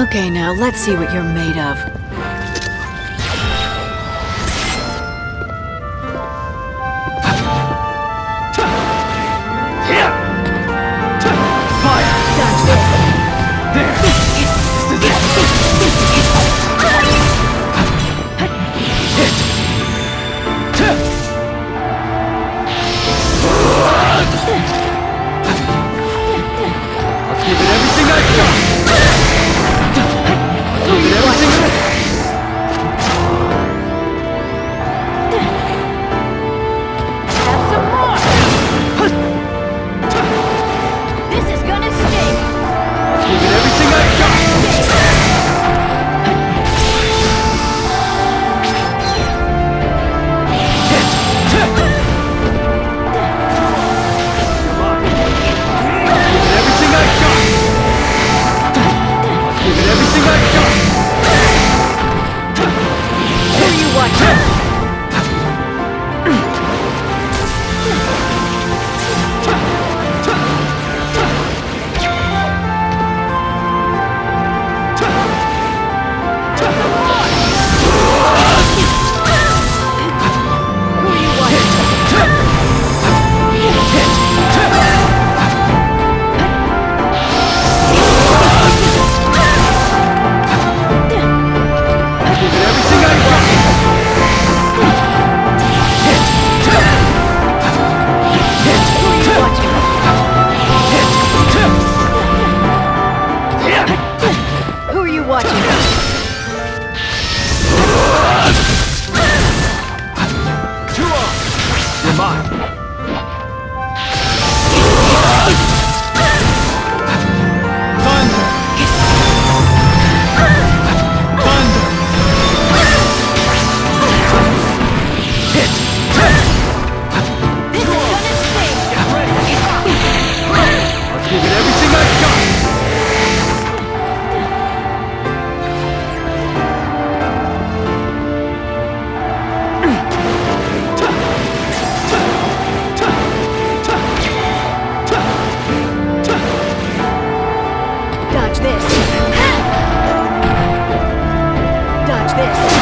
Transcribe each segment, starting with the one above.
Okay, now let's see what you're made of. like this! this.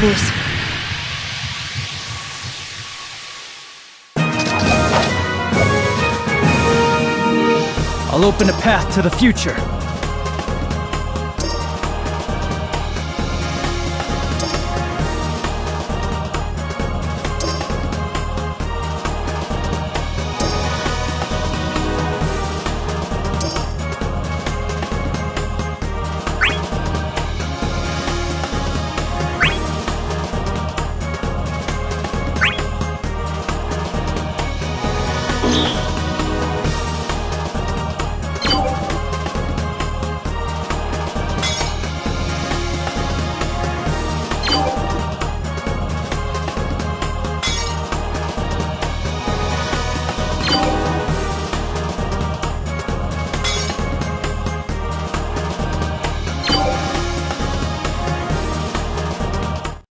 This? open a path to the future.